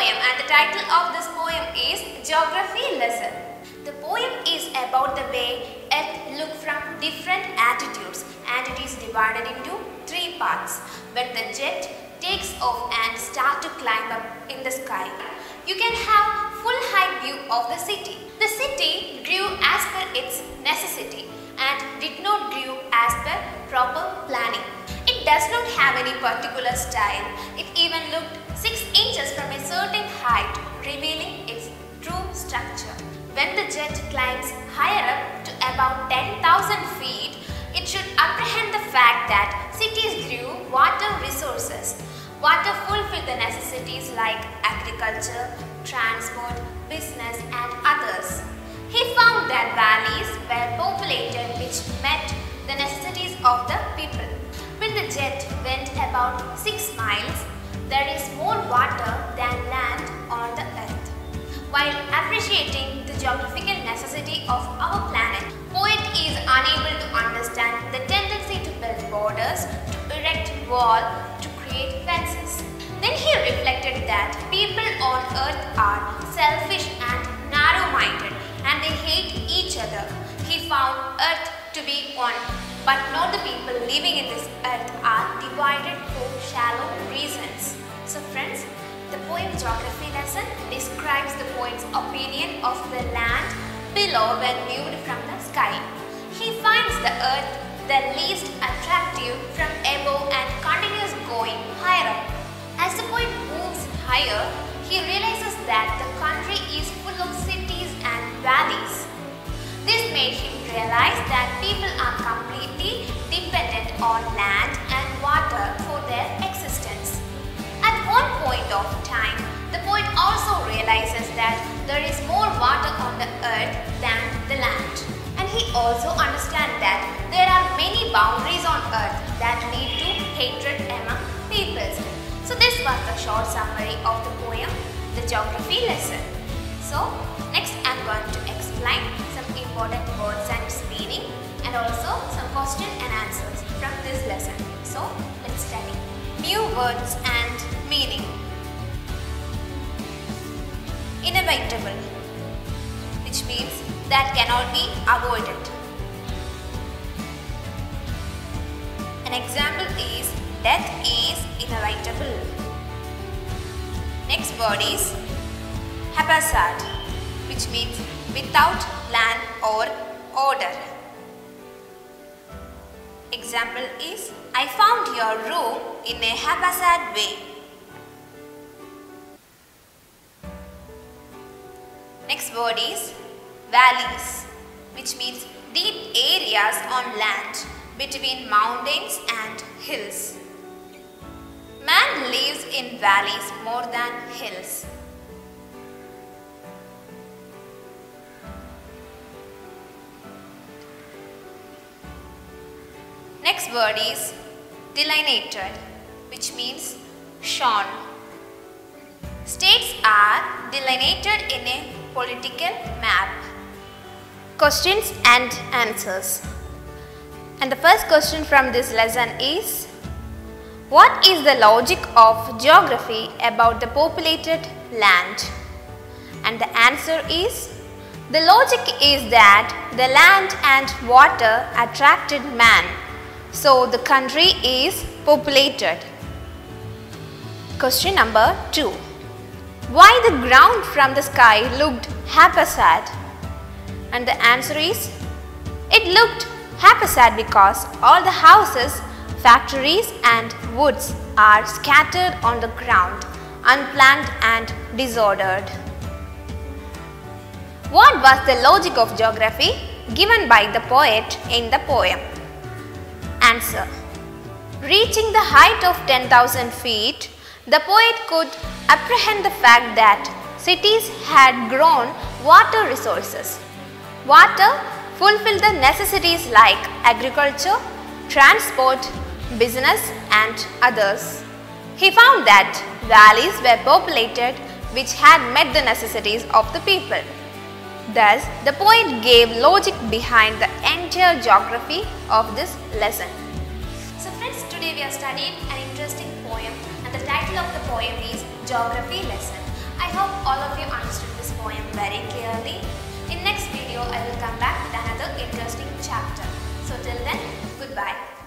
poem and the title of this poem is Geography Lesson. The poem is about the way Earth look from different attitudes and it is divided into three parts. When the jet takes off and start to climb up in the sky, you can have full height view of the city. The city grew as per its necessity and did not grow as per proper planning. It does not have any particular style. It even looked 6 inches from a certain height, revealing its true structure. When the jet climbs higher up to about 10,000 feet, it should apprehend the fact that cities grew water resources. Water fulfilled the necessities like agriculture, transport, business and others. He found that valleys were populated which met the necessities of the people. When the jet went about 6 miles, there is more water than land on the earth. While appreciating the geographical necessity of our planet, poet is unable to understand the tendency to build borders, to erect wall, to create fences. Then he reflected that people on earth are selfish and narrow-minded and they hate each other. He found earth to be one, but not the people living in this earth are divided for shallow reasons. So friends, the poem Geography lesson describes the poet's opinion of the land below when viewed from the sky. He finds the earth the least attractive from above and continues going higher up. As the poet moves higher, he realizes also understand that there are many boundaries on earth that lead to hatred among peoples. So this was the short summary of the poem, The Geography Lesson. So next I am going to explain some important words and its meaning and also some question and answers from this lesson. So let's study. New words and meaning. Inevitable, that cannot be avoided. An example is death is inevitable. Next word is haphazard, which means without plan or order. Example is I found your room in a haphazard way. Next word is valleys, which means deep areas on land between mountains and hills. Man lives in valleys more than hills. Next word is delineated, which means shown. States are delineated in a political map. Questions and answers. And the first question from this lesson is What is the logic of geography about the populated land? And the answer is The logic is that the land and water attracted man, so the country is populated. Question number 2 Why the ground from the sky looked haphazard? And the answer is It looked haphazard because all the houses, factories and woods are scattered on the ground, unplanned and disordered. What was the logic of geography given by the poet in the poem? Answer Reaching the height of 10,000 feet, the poet could apprehend the fact that cities had grown water resources. Water fulfilled the necessities like agriculture, transport, business and others. He found that valleys were populated which had met the necessities of the people. Thus, the poet gave logic behind the entire geography of this lesson. So friends, today we are studying an interesting poem and the title of the poem is Geography Lesson. I hope all of you understood this poem very clearly. In next video, I will come back with another interesting chapter. So till then, goodbye.